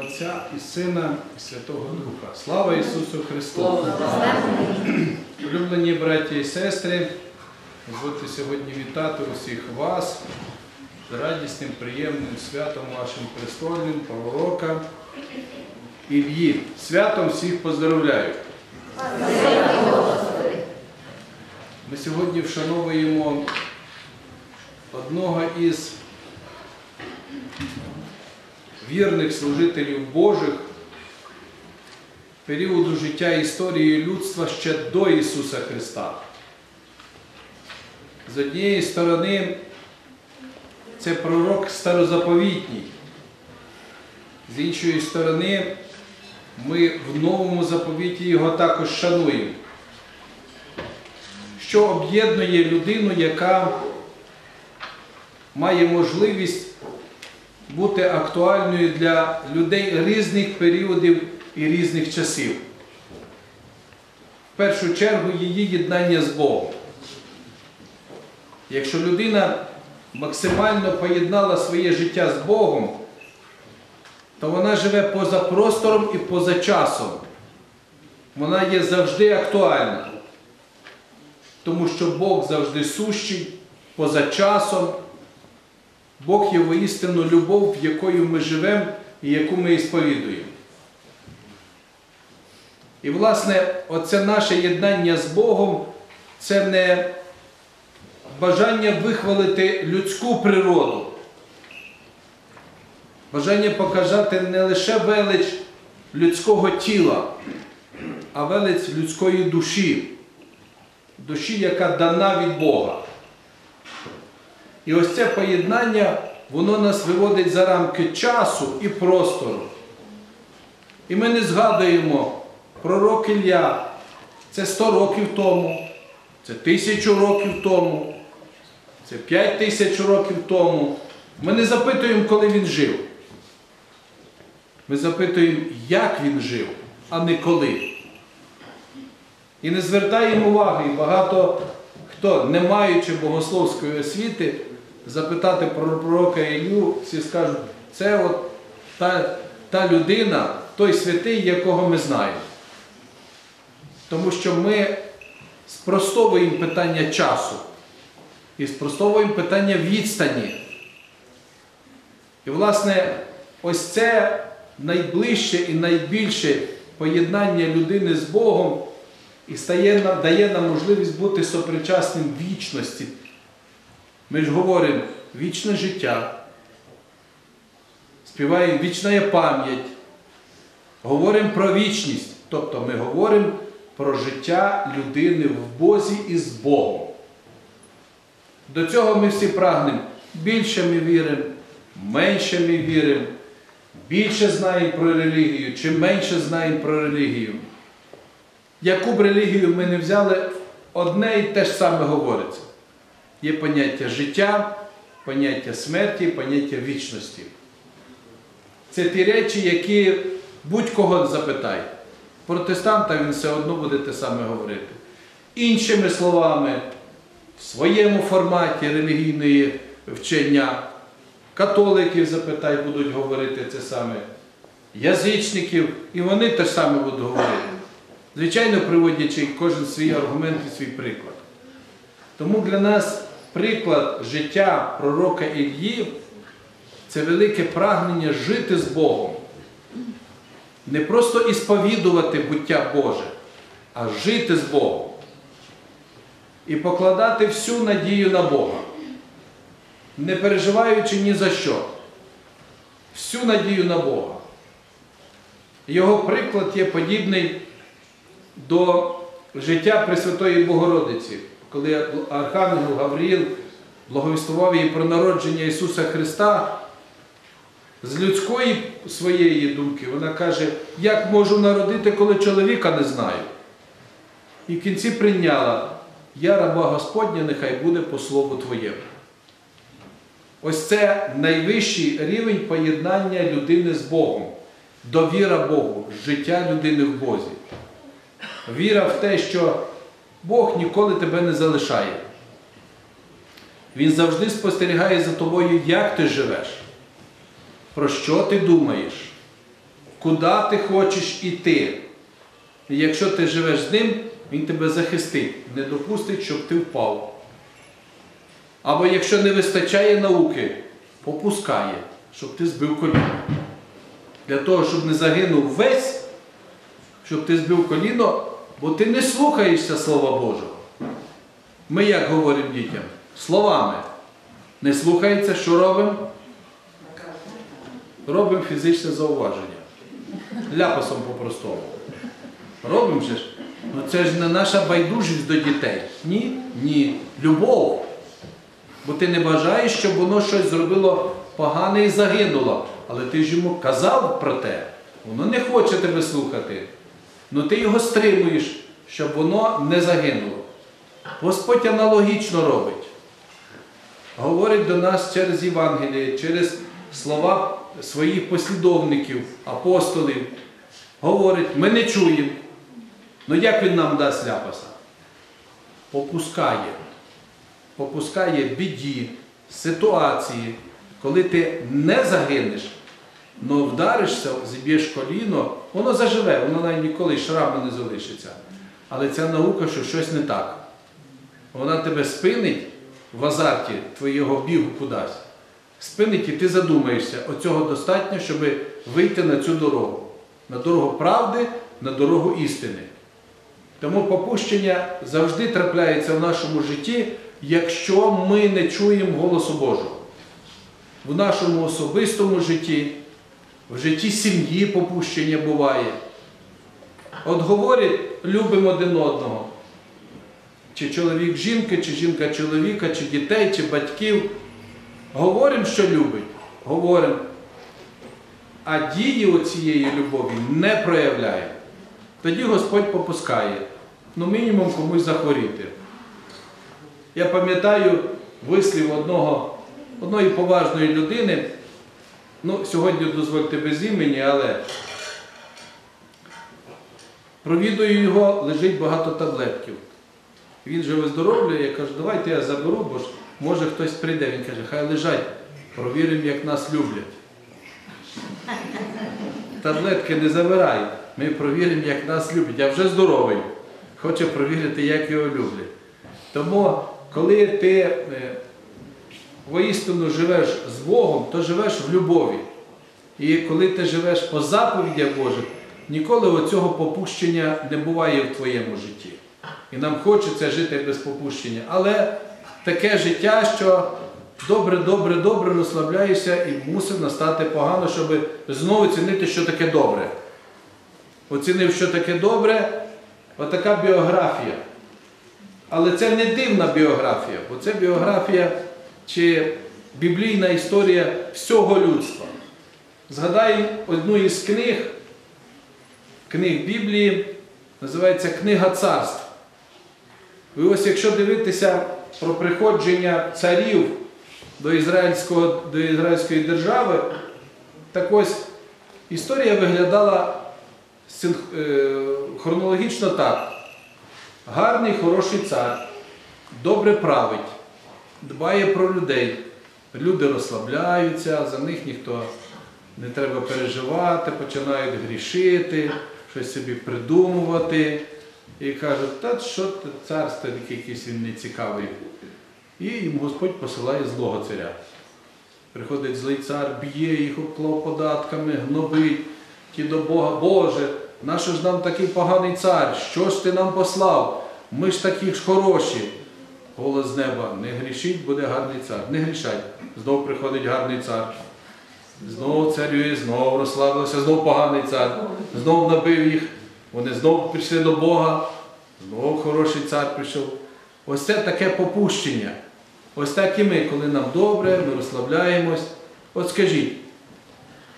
Отця і Сина, і Святого Духа. Слава Ісусу Христу! Улюблені браті і сестри, дозвольте сьогодні вітати усіх вас з радісним, приємним святом вашим престольним, пророка Ільї. Святом всіх поздравляю! Ми сьогодні вшановуємо одного із вірних служителів Божих періоду життя історії людства ще до Ісуса Христа. З однієї сторони, це пророк старозаповітній, з іншої сторони, ми в новому заповіті його також шануємо, що об'єднує людину, яка має можливість бути актуальною для людей різних періодів і різних часів. В першу чергу її єднання з Богом. Якщо людина максимально поєднала своє життя з Богом, то вона живе поза простором і поза часом. Вона є завжди актуальна. Тому що Бог завжди сущий, поза часом. Бог є воістину любов, якою ми живемо і яку ми ісповідуємо. І, власне, оце наше єднання з Богом це не бажання вихвалити людську природу, бажання показати не лише велич людського тіла, а велич людської душі, душі, яка дана від Бога. І ось це поєднання, воно нас виводить за рамки часу і простору. І ми не згадуємо пророк Ілля, це 100 років тому, це тисячу років тому, це 5 тисяч років тому. Ми не запитуємо, коли він жив. Ми запитуємо, як він жив, а не коли. І не звертаємо уваги, багато хто, не маючи богословської освіти, запитати про пророка Ілю, всі скажуть, це от та, та людина, той святий, якого ми знаємо. Тому що ми спростовуємо питання часу і спростовуємо питання відстані. І, власне, ось це найближче і найбільше поєднання людини з Богом і стає, дає нам можливість бути сопричасним вічності. Ми ж говоримо вічне життя, співаємо вічна пам'ять, говоримо про вічність, тобто ми говоримо про життя людини в Бозі і з Богом. До цього ми всі прагнемо. Більше ми віримо, менше ми віримо, більше знаємо про релігію чи менше знаємо про релігію. Яку б релігію ми не взяли, одне і те ж саме говориться. Є поняття життя, поняття смерті, поняття вічності. Це ті речі, які будь-кого запитає. Протестанта він все одно буде те саме говорити. Іншими словами, в своєму форматі релігійної вчення, католиків запитай, будуть говорити це саме, язичників, і вони те саме будуть говорити. Звичайно, приводячи кожен свій аргумент і свій приклад. Тому для нас приклад життя пророка Ільї це велике прагнення жити з Богом. Не просто ісповідувати буття Боже, а жити з Богом. І покладати всю надію на Бога, не переживаючи ні за що. Всю надію на Бога. Його приклад є подібний до життя Пресвятої Богородиці, коли Архангел Гавриїл благовістував їй про народження Ісуса Христа, з людської своєї думки вона каже, як можу народити, коли чоловіка не знаю. І в кінці прийняла, я раба Господня, нехай буде по слову Твоєму. Ось це найвищий рівень поєднання людини з Богом, довіра Богу, життя людини в Бозі. Віра в те, що Бог ніколи тебе не залишає. Він завжди спостерігає за тобою, як ти живеш, про що ти думаєш, куди ти хочеш іти. І якщо ти живеш з ним, він тебе захистить, не допустить, щоб ти впав. Або якщо не вистачає науки, попускає, щоб ти збив коліно. Для того, щоб не загинув весь, щоб ти збив коліно, бо ти не слухаєшся Слова Божого. Ми як говоримо дітям? Словами. Не слухається, що робимо? Робимо фізичне зауваження. Ляпасом по-простому. Робимо же ж. Ну це ж не наша байдужість до дітей. Ні? Ні. Любов. Бо ти не бажаєш, щоб воно щось зробило погане і загинуло. Але ти ж йому казав про те. Воно не хоче тебе слухати. Ну ти його стримуєш, щоб воно не загинуло. Господь аналогічно робить. Говорить до нас через Євангеліє, через слова своїх послідовників, апостолів. Говорить, ми не чуємо. Ну як він нам дасть ляпаса? Попускає. Попускає біді, ситуації, коли ти не загинеш, але вдаришся, зіб'єш коліно, воно заживе, воно навіть ніколи шрами не залишиться. Але ця наука, що щось не так. Вона тебе спинить в азарті твоєго бігу кудись. Спинить і ти задумаєшся, оцього достатньо, щоб вийти на цю дорогу. На дорогу правди, на дорогу істини. Тому попущення завжди трапляється в нашому житті, якщо ми не чуємо голосу Божого. В нашому особистому житті, в житті сім'ї попущення буває. От говорять, любимо один одного. Чи чоловік жінки, чи жінка чоловіка, чи дітей, чи батьків. Говоримо, що любить, говоримо. А дії оцієї любові не проявляє. Тоді Господь попускає. Ну, мінімум комусь захворіти. Я пам'ятаю вислів одного, одної поважної людини. Ну, сьогодні дозвольте без імені, але провідую його, лежить багато таблетків. Він же виздоровлює, я кажу, давайте я заберу, бо ж може хтось прийде. Він каже, хай лежать, провіримо, як нас люблять. Таблетки не забирай, ми провіримо, як нас люблять. Я вже здоровий. Хоче провірити, як його люблять. Тому, коли ти е, воістину живеш з Богом, то живеш в любові. І коли ти живеш по заповідях Божих, ніколи оцього попущення не буває в твоєму житті. І нам хочеться жити без попущення. Але таке життя, що добре, добре, добре розслабляєшся і мусив настати погано, щоб знову оцінити, що таке добре. Оцінив, що таке добре, отака біографія. Але це не дивна біографія, бо це біографія чи біблійна історія всього людства. Згадай одну із книг, книг Біблії, називається Книга царств. І ось якщо дивитися про приходження царів до, ізраїльського, до ізраїльської держави, так ось історія виглядала е, хронологічно так. Гарний, хороший цар, добре править, дбає про людей. Люди розслабляються, за них ніхто не треба переживати, починають грішити, щось собі придумувати. І кажуть, та що ти цар старий якийсь він не цікавий. І їм Господь посилає злого царя. Приходить злий цар, б'є їх обклав податками, гнобить ті до Бога. Боже, нащо ж нам такий поганий цар? Що ж ти нам послав? Ми ж такі ж хороші. Голос з неба, не грішіть, буде гарний цар. Не грішать. Знов приходить гарний цар. Знову царює, знову розслабився, знову поганий цар, знову набив їх. Вони знову прийшли до Бога, знову хороший цар прийшов. Ось це таке попущення. Ось так і ми, коли нам добре, ми розслабляємось. От скажіть,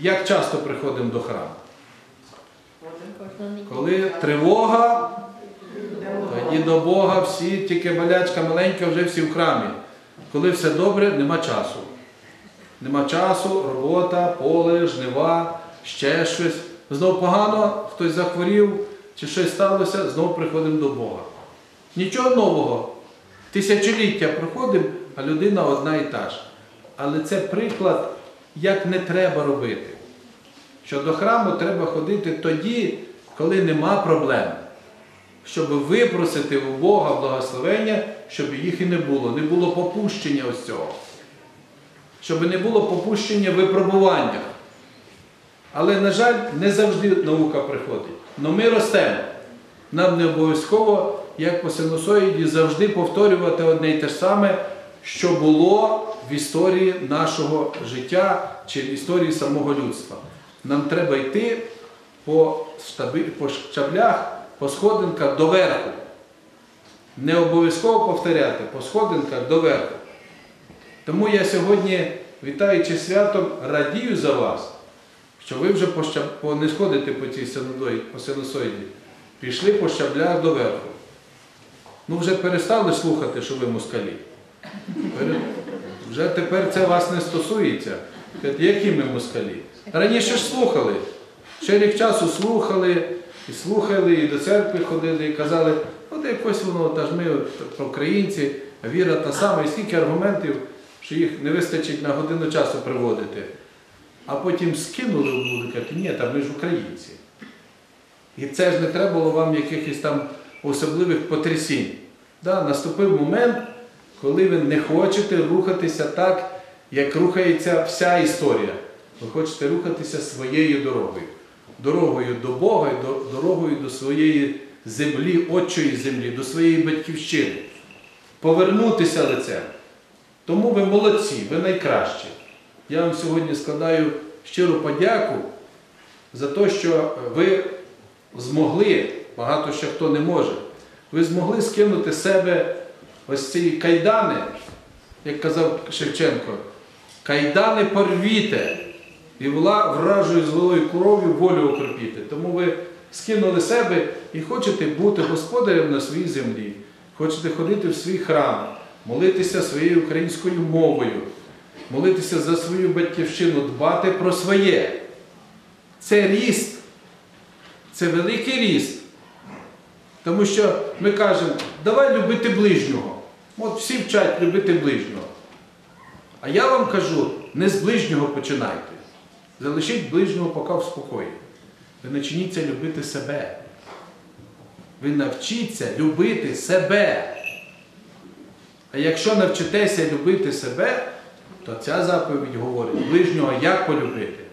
як часто приходимо до храму? Коли тривога, тоді до Бога всі, тільки малячка маленька, вже всі в храмі. Коли все добре, нема часу. Нема часу, робота, поле, жнива, ще щось. Знов погано, хтось захворів чи щось сталося, знов приходимо до Бога. Нічого нового. Тисячоліття проходимо, а людина одна і та ж. Але це приклад, як не треба робити. що до храму треба ходити тоді, коли нема проблем. Щоб випросити у Бога благословення, щоб їх і не було. Не було попущення ось цього. Щоб не було попущення в випробуваннях. Але, на жаль, не завжди наука приходить. Но ми ростемо. Нам не обов'язково, як по синусоїді, завжди повторювати одне й те ж саме, що було в історії нашого життя чи в історії самого людства. Нам треба йти по, штаби, по щаблях, по сходинках до. Не обов'язково повторяти по сходинках до. Тому я сьогодні, вітаючи святом, радію за вас, що ви вже не сходите по цій синусоїді, пішли по щаблях до верху. Ну вже перестали слухати, що ви москалі. Вже тепер це вас не стосується. Які ми москалі? Раніше ж слухали. Ще рік часу слухали, і слухали, і до церкви ходили, і казали, от якось воно, та ж ми українці, віра та сама, і скільки аргументів, що їх не вистачить на годину часу приводити. А потім скинули в кажуть, ні, та ми ж українці. І це ж не треба було вам якихось там особливих потрясінь. Да, наступив момент, коли ви не хочете рухатися так, як рухається вся історія. Ви хочете рухатися своєю дорогою. Дорогою до Бога, і дорогою до своєї землі, отчої землі, до своєї батьківщини. Повернутися лицем. Тому ви молодці, ви найкращі. Я вам сьогодні складаю щиру подяку за те, що ви змогли, багато ще хто не може, ви змогли скинути з себе ось ці кайдани, як казав Шевченко, кайдани порвіте і вла вражою злою кров'ю волю окропіти. Тому ви скинули себе і хочете бути господарем на своїй землі, хочете ходити в свій храм, молитися своєю українською мовою, молитися за свою батьківщину, дбати про своє. Це ріст, це великий ріст. Тому що ми кажемо, давай любити ближнього. От всі вчать любити ближнього. А я вам кажу, не з ближнього починайте. Залишіть ближнього поки в спокої. Ви начніться любити себе. Ви навчіться любити себе. А якщо навчитеся любити себе, то ця заповідь говорить ближнього як полюбити?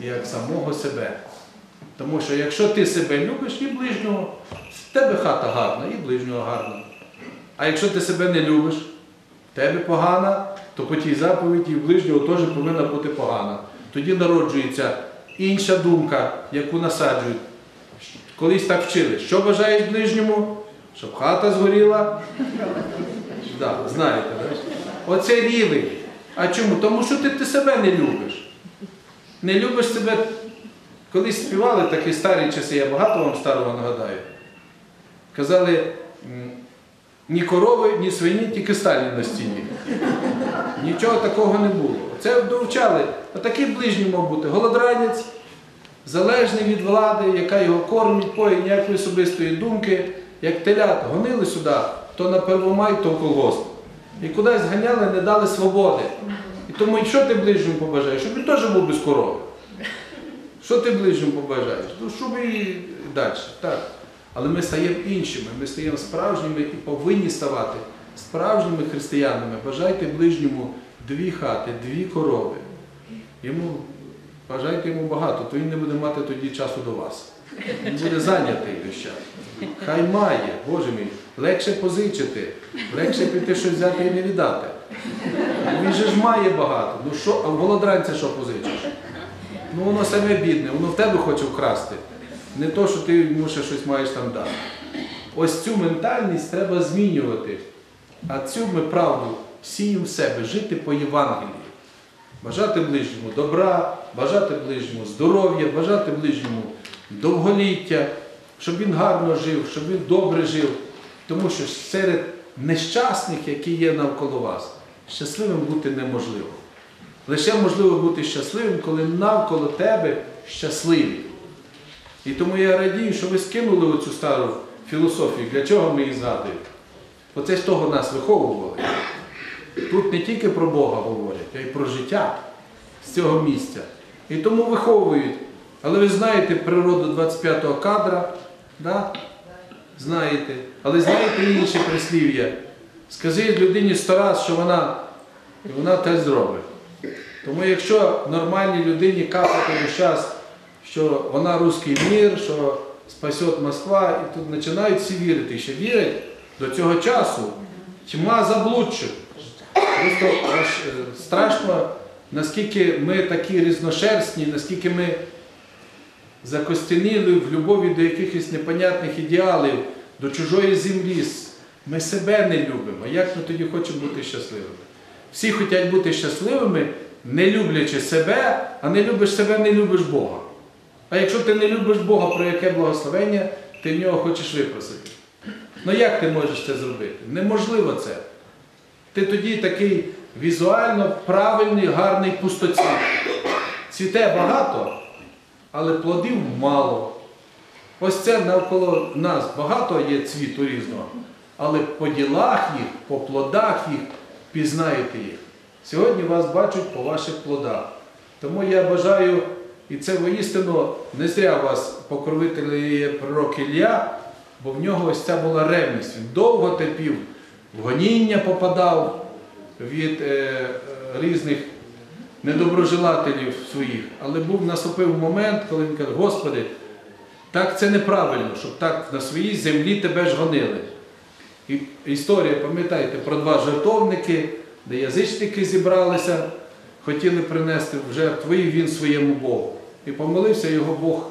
Як самого себе. Тому що якщо ти себе любиш і ближнього, в тебе хата гарна, і ближнього гарна. А якщо ти себе не любиш, в тебе погана, то по тій заповіді ближнього теж повинна бути погана. Тоді народжується інша думка, яку насаджують. Колись так вчили. Що бажаєш ближньому? Щоб хата згоріла. Да, знаєте, да? Оце рівень. А чому? Тому що ти, ти себе не любиш. Не любиш себе. Колись співали такі старі часи, я багато вам старого нагадаю. Казали, ні корови, ні свині, тільки Сталін на стіні. Нічого такого не було. Це довчали. Отакий ближній мав бути. Голодранець, залежний від влади, яка його кормить, поє ніякої особистої думки, як телята. Гонили сюди, то на Первомай, то в колгосп. І кудись ганяли, не дали свободи. І тому, що ти ближньому побажаєш? Щоб він теж був без корови. Що ти ближньому побажаєш? Ну, щоб і далі. Так. Але ми стаємо іншими, ми стаємо справжніми і повинні ставати справжніми християнами. Бажайте ближньому дві хати, дві корови. Йому бажайте йому багато, то він не буде мати тоді часу до вас. Він буде зайнятий весь час. Хай має, Боже мій, легше позичити, легше піти щось взяти і не віддати. Він же ж має багато. Ну що, а в голодранця що позичиш? Ну воно саме бідне, воно в тебе хоче вкрасти. Не то, що ти йому щось маєш там дати. Ось цю ментальність треба змінювати. А цю ми правду сіємо в себе, жити по Євангелії. Бажати ближньому добра, бажати ближньому здоров'я, бажати ближньому довголіття, щоб він гарно жив, щоб він добре жив. Тому що серед нещасних, які є навколо вас, щасливим бути неможливо. Лише можливо бути щасливим, коли навколо тебе щасливі. І тому я радію, що ви скинули оцю стару філософію, для чого ми її згадуємо. Оце з того нас виховували. Тут не тільки про Бога говорять, а й про життя з цього місця. І тому виховують. Але ви знаєте природу 25-го кадра, да? знаєте. Але знаєте інше прислів'я. Скажи людині сто раз, що вона, вона те зробить. Тому якщо нормальній людині капати весь час, що вона русський мір, що спасе Москва, і тут починають всі вірити, що вірять до цього часу. Тьма заблудших. Просто е, страшно, наскільки ми такі різношерстні, наскільки ми закостяніли в любові до якихось непонятних ідеалів, до чужої землі. Ми себе не любимо. Як ми тоді хочемо бути щасливими? Всі хочуть бути щасливими, не люблячи себе, а не любиш себе, не любиш Бога. А якщо ти не любиш Бога, про яке благословення, ти в нього хочеш випросити. Ну як ти можеш це зробити? Неможливо це. Ти тоді такий візуально правильний, гарний пустоцвіт. Цвіте багато, але плодів мало. Ось це навколо нас багато є цвіту різного, але по ділах їх, по плодах їх пізнаєте їх. Сьогодні вас бачать по ваших плодах. Тому я бажаю, і це воістину не зря вас покровителює пророк Ілля, бо в нього ось ця була ревність. Він довго терпів, в гоніння попадав від е, різних недоброжелателів своїх. Але був наступив момент, коли він каже, Господи, так це неправильно, щоб так на своїй землі тебе ж гонили. І історія, пам'ятаєте, про два жертовники, де язичники зібралися, хотіли принести в жертву, і він своєму Богу. І помолився, його Бог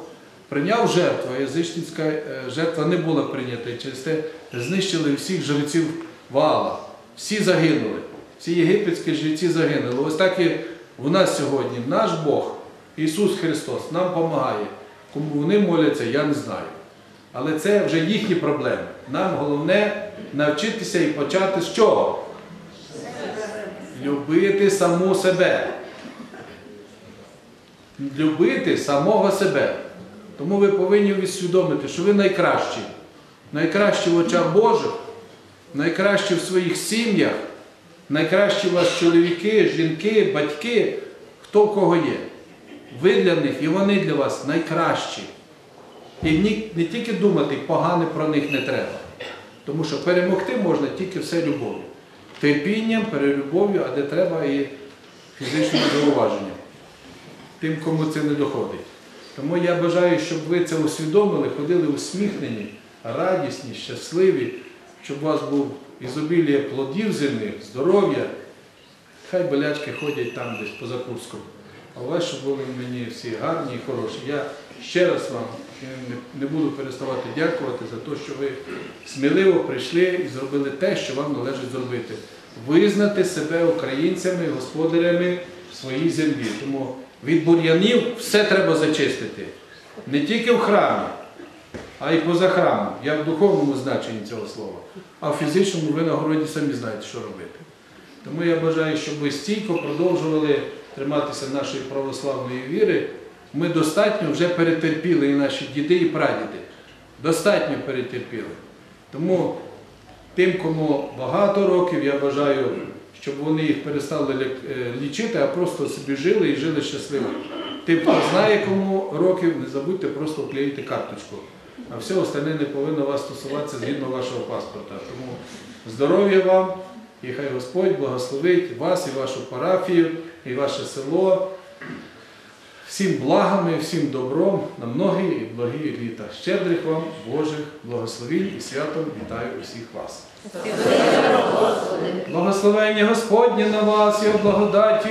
прийняв жертву, а язичницька е, жертва не була прийнята. Через те знищили всіх жреців Ваала. Всі загинули. Всі єгипетські жреці загинули. Ось так і в нас сьогодні наш Бог, Ісус Христос, нам допомагає. Кому вони моляться, я не знаю. Але це вже їхні проблеми. Нам головне навчитися і почати з чого? Любити саму себе. Любити самого себе. Тому ви повинні усвідомити, що ви найкращі. Найкращі в очах Божих, найкращі в своїх сім'ях, найкращі у вас чоловіки, жінки, батьки, хто в кого є. Ви для них і вони для вас найкращі. І не тільки думати, погане про них не треба. Тому що перемогти можна тільки все любов'ю. Терпінням, перелюбов'ю, а де треба і фізичним зауваженням. Тим, кому це не доходить. Тому я бажаю, щоб ви це усвідомили, ходили усміхнені, радісні, щасливі, щоб у вас був ізобілія плодів земних, здоров'я. Хай болячки ходять там десь поза Курском. А у щоб були мені всі гарні і хороші. Я ще раз вам не- не буду переставати дякувати за те, що ви сміливо прийшли і зробили те, що вам належить зробити. Визнати себе українцями, господарями своїй землі. Тому від бур'янів все треба зачистити. Не тільки в храмі, а й поза храмом. Я в духовному значенні цього слова. А в фізичному ви на городі самі знаєте, що робити. Тому я бажаю, щоб ви стійко продовжували триматися нашої православної віри. Ми достатньо вже перетерпіли і наші діди і прадіди. Достатньо перетерпіли. Тому тим, кому багато років, я бажаю, щоб вони їх перестали е, лічити, а просто собі жили і жили щасливо. Тим, хто знає, кому років, не забудьте просто вклеїти карточку. А все остальне не повинно вас стосуватися згідно вашого паспорта. Тому здоров'я вам і хай Господь благословить вас і вашу парафію, і ваше село всім благами, всім добром на многі і благі літа. Щедрих вам Божих благословінь і святом вітаю усіх вас. Благословення Господнє на вас і благодаті.